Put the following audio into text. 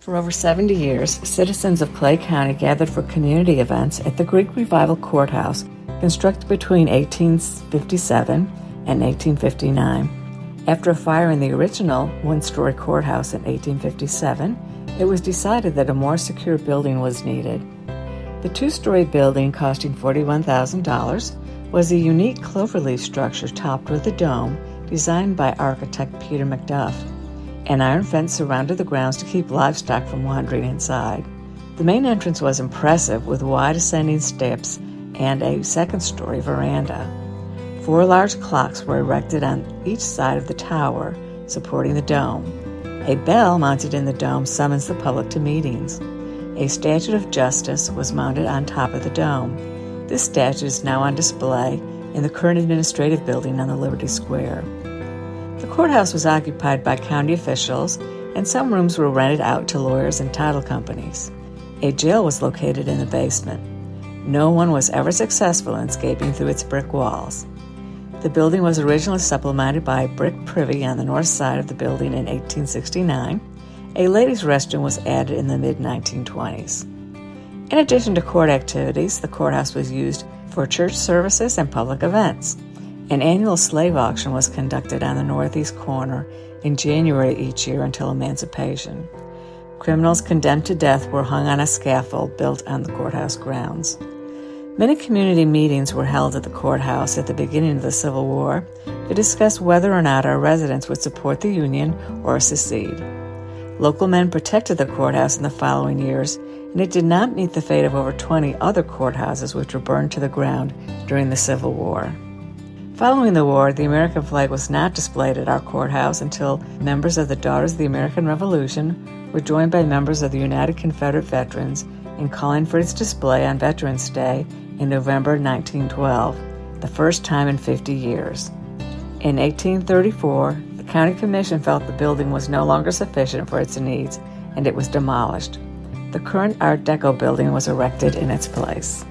For over 70 years, citizens of Clay County gathered for community events at the Greek Revival Courthouse, constructed between 1857 and 1859. After a fire in the original one story courthouse in 1857, it was decided that a more secure building was needed. The two story building, costing $41,000, was a unique cloverleaf structure topped with a dome designed by architect Peter Macduff. An iron fence surrounded the grounds to keep livestock from wandering inside. The main entrance was impressive with wide ascending steps and a second story veranda. Four large clocks were erected on each side of the tower, supporting the dome. A bell mounted in the dome summons the public to meetings. A statue of Justice was mounted on top of the dome. This statue is now on display in the current administrative building on the Liberty Square. The courthouse was occupied by county officials, and some rooms were rented out to lawyers and title companies. A jail was located in the basement. No one was ever successful in escaping through its brick walls. The building was originally supplemented by a brick privy on the north side of the building in 1869. A ladies' restroom was added in the mid 1920s. In addition to court activities, the courthouse was used for church services and public events. An annual slave auction was conducted on the northeast corner in January each year until emancipation. Criminals condemned to death were hung on a scaffold built on the courthouse grounds. Many community meetings were held at the courthouse at the beginning of the Civil War to discuss whether or not our residents would support the Union or secede. Local men protected the courthouse in the following years, and it did not meet the fate of over 20 other courthouses which were burned to the ground during the Civil War. Following the war, the American flag was not displayed at our courthouse until members of the Daughters of the American Revolution were joined by members of the United Confederate Veterans in calling for its display on Veterans Day in November 1912, the first time in 50 years. In 1834, the County Commission felt the building was no longer sufficient for its needs and it was demolished. The current Art Deco building was erected in its place.